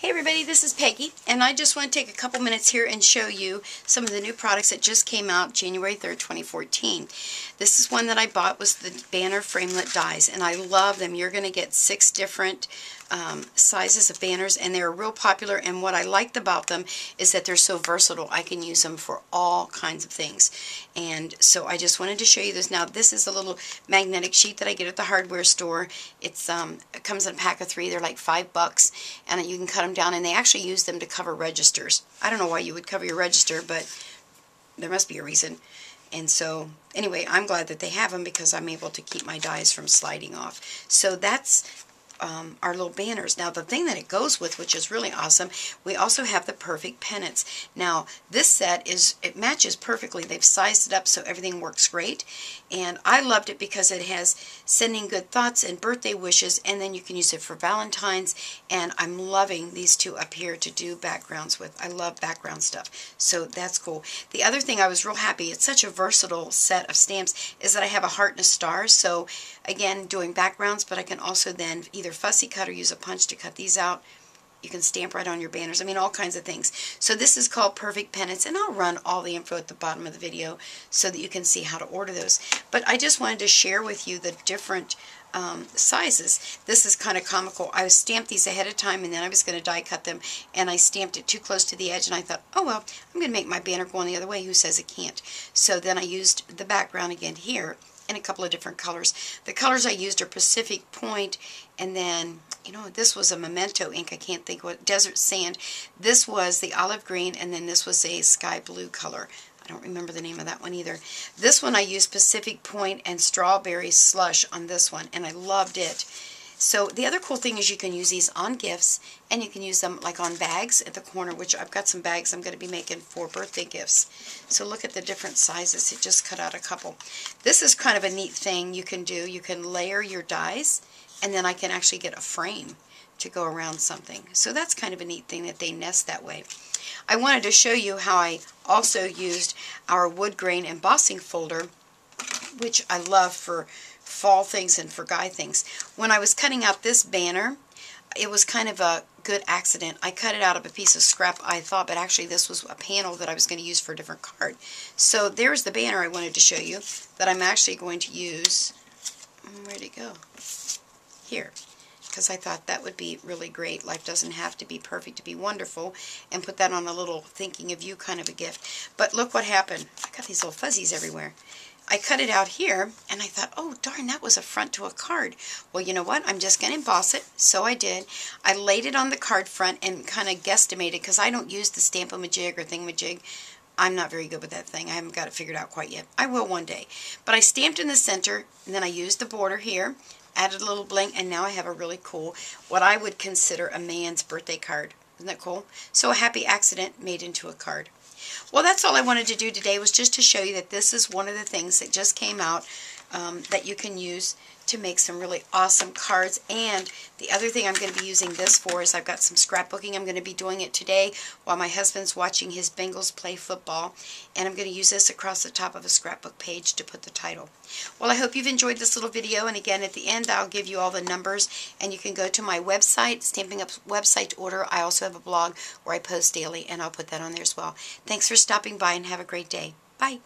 Hey everybody, this is Peggy, and I just want to take a couple minutes here and show you some of the new products that just came out January 3rd, 2014. This is one that I bought, was the Banner Framelit Dies, and I love them. You're going to get six different um, sizes of banners, and they're real popular, and what I liked about them is that they're so versatile. I can use them for all kinds of things, and so I just wanted to show you this. Now, this is a little magnetic sheet that I get at the hardware store. It's um, It comes in a pack of three. They're like five bucks, and you can cut them down, and they actually use them to cover registers. I don't know why you would cover your register, but there must be a reason. And so, anyway, I'm glad that they have them because I'm able to keep my dies from sliding off. So that's um, our little banners. Now the thing that it goes with, which is really awesome, we also have the perfect pennants. Now this set is, it matches perfectly. They've sized it up so everything works great. And I loved it because it has sending good thoughts and birthday wishes and then you can use it for Valentine's and I'm loving these two up here to do backgrounds with. I love background stuff. So that's cool. The other thing I was real happy, it's such a versatile set of stamps, is that I have a heart and a star. So again, doing backgrounds, but I can also then either fussy cut or use a punch to cut these out. You can stamp right on your banners. I mean, all kinds of things. So this is called Perfect Pennants, and I'll run all the info at the bottom of the video so that you can see how to order those. But I just wanted to share with you the different um, sizes. This is kind of comical. I stamped these ahead of time, and then I was going to die cut them, and I stamped it too close to the edge, and I thought, oh, well, I'm going to make my banner go on the other way. Who says it can't? So then I used the background again here, in a couple of different colors. The colors I used are Pacific Point and then, you know, this was a Memento ink. I can't think what, Desert Sand. This was the olive green and then this was a sky blue color. I don't remember the name of that one either. This one I used Pacific Point and Strawberry Slush on this one and I loved it. So the other cool thing is you can use these on gifts and you can use them like on bags at the corner, which I've got some bags I'm going to be making for birthday gifts. So look at the different sizes. It just cut out a couple. This is kind of a neat thing you can do. You can layer your dies and then I can actually get a frame to go around something. So that's kind of a neat thing that they nest that way. I wanted to show you how I also used our wood grain embossing folder, which I love for fall things and for guy things. When I was cutting out this banner, it was kind of a good accident. I cut it out of a piece of scrap I thought, but actually this was a panel that I was going to use for a different card. So there's the banner I wanted to show you that I'm actually going to use. Mm, where'd it go? Here. Because I thought that would be really great. Life doesn't have to be perfect to be wonderful. And put that on a little thinking of you kind of a gift. But look what happened. I got these little fuzzies everywhere. I cut it out here, and I thought, oh, darn, that was a front to a card. Well, you know what? I'm just going to emboss it. So I did. I laid it on the card front and kind of guesstimated, because I don't use the Stamp-a-ma-jig or Thingamajig. I'm not very good with that thing. I haven't got it figured out quite yet. I will one day. But I stamped in the center, and then I used the border here, added a little bling, and now I have a really cool, what I would consider a man's birthday card. Isn't that cool? So a happy accident made into a card. Well, that's all I wanted to do today was just to show you that this is one of the things that just came out um, that you can use to make some really awesome cards. And the other thing I'm going to be using this for is I've got some scrapbooking. I'm going to be doing it today while my husband's watching his Bengals play football. And I'm going to use this across the top of a scrapbook page to put the title. Well, I hope you've enjoyed this little video. And again, at the end, I'll give you all the numbers. And you can go to my website, Stampin' Up website to order. I also have a blog where I post daily, and I'll put that on there as well. Thanks for stopping by, and have a great day. Bye.